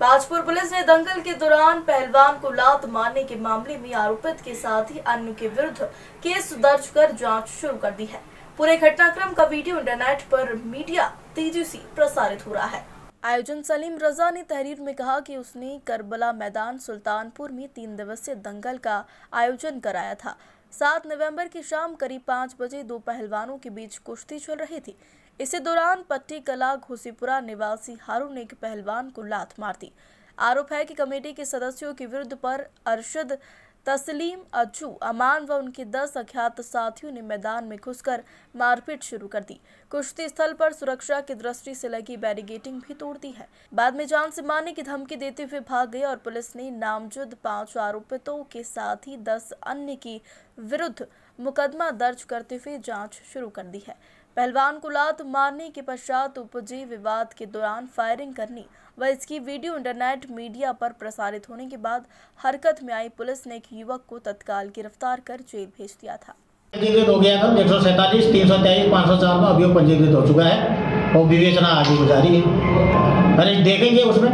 Bajpur police ने दंगल के दौरान पहलवान को लात मारने के मामले में आरोपित के साथ ही अन्य के विरुद्ध केस दर्ज कर जाँच शुरू कर दी है। पूरे घटनाक्रम का वीडियो इंटरनेट पर मीडिया तेज़ी से प्रसारित हो रहा है। आयोजन सलीम रजा ने तहरीर में कहा कि उसने करबला मैदान सुल्तानपुर में तीन दिवसीय दंगल का आयोजन कराया था। सात नवंबर की शाम करीब पाँच बजे दो पहलवानों के बीच कुश्ती चल रही थी। इसी दौरान पट्टी कला घोसीपुरा निवासी हारू ने एक पहलवान को लात मार दी। आरोप है कि कमेटी के सदस्यों के विरुद्ध पर अरशद तस्लीम अज्जू अमान व उनके दस अज्ञात साथियों ने मैदान में घुसकर मारपीट शुरू कर दी। कुश्ती स्थल पर सुरक्षा की दृष्टि से लगी बैरिगेटिंग भी तोड़ दी है। बाद में जान से मारने की धमकी देते हुए भाग गए और पुलिस ने नामजद पाँच आरोपितों के साथ ही दस अन्य की विरुद्ध मुकदमा दर्ज करते हुए जाँच शुरू कर दी है। पहलवान को लात मारने के पश्चात उपजे विवाद के दौरान फायरिंग करनी व इसकी वीडियो इंटरनेट मीडिया पर प्रसारित होने के बाद हरकत में आई पुलिस ने एक युवक को तत्काल गिरफ़्तार कर जेल भेज दिया था। पंजीकृत हो गया था, एक सौ सैंतालीस, तीन सौ तेईस, पाँच सौ चार में अभियोग पंजीकृत हो चुका है और विवेचना आगे गुजारी है। पहले देखेंगे उसमें।